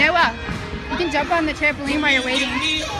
Noah, you can jump on the trampoline while you're waiting.